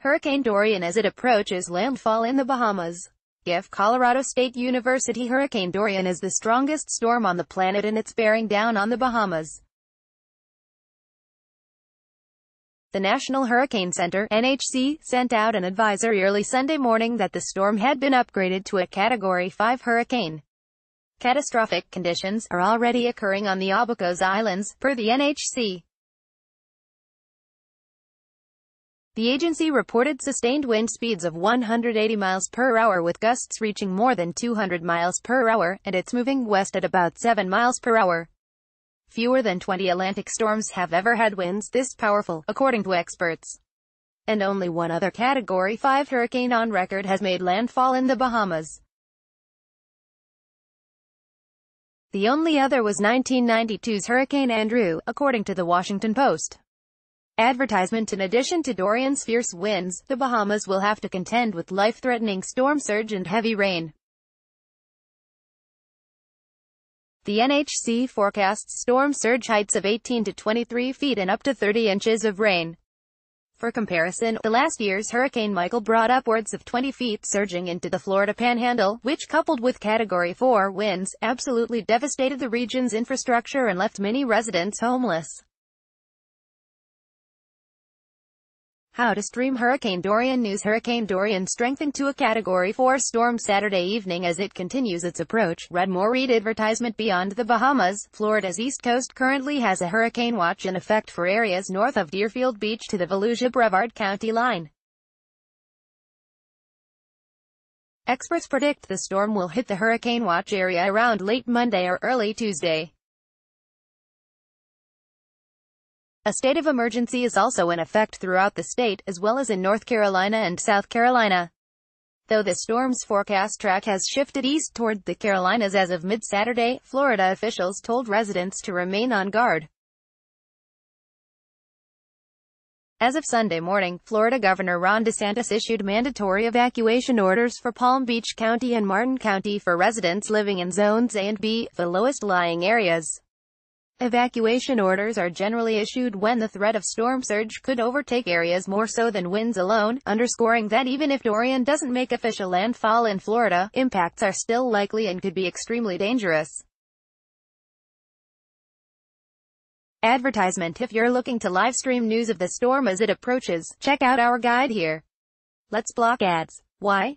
Hurricane Dorian as it approaches landfall in the Bahamas. If Colorado State University Hurricane Dorian is the strongest storm on the planet and it's bearing down on the Bahamas. The National Hurricane Center NHC, sent out an advisory early Sunday morning that the storm had been upgraded to a Category 5 hurricane. Catastrophic conditions are already occurring on the Abacos Islands, per the NHC. The agency reported sustained wind speeds of 180 miles per hour with gusts reaching more than 200 miles per hour, and it's moving west at about 7 miles per hour. Fewer than 20 Atlantic storms have ever had winds this powerful, according to experts. And only one other Category 5 hurricane on record has made landfall in the Bahamas. The only other was 1992's Hurricane Andrew, according to the Washington Post. Advertisement In addition to Dorian's fierce winds, the Bahamas will have to contend with life-threatening storm surge and heavy rain. The NHC forecasts storm surge heights of 18 to 23 feet and up to 30 inches of rain. For comparison, the last year's Hurricane Michael brought upwards of 20 feet surging into the Florida Panhandle, which coupled with Category 4 winds, absolutely devastated the region's infrastructure and left many residents homeless. How to stream Hurricane Dorian News Hurricane Dorian strengthened to a Category 4 storm Saturday evening as it continues its approach. Read more read advertisement beyond the Bahamas. Florida's east coast currently has a hurricane watch in effect for areas north of Deerfield Beach to the Volusia-Brevard County line. Experts predict the storm will hit the hurricane watch area around late Monday or early Tuesday. A state of emergency is also in effect throughout the state, as well as in North Carolina and South Carolina. Though the storm's forecast track has shifted east toward the Carolinas as of mid-Saturday, Florida officials told residents to remain on guard. As of Sunday morning, Florida Governor Ron DeSantis issued mandatory evacuation orders for Palm Beach County and Martin County for residents living in Zones A and B, the lowest lying areas. Evacuation orders are generally issued when the threat of storm surge could overtake areas more so than winds alone, underscoring that even if Dorian doesn't make official landfall in Florida, impacts are still likely and could be extremely dangerous. Advertisement If you're looking to livestream news of the storm as it approaches, check out our guide here. Let's block ads. Why?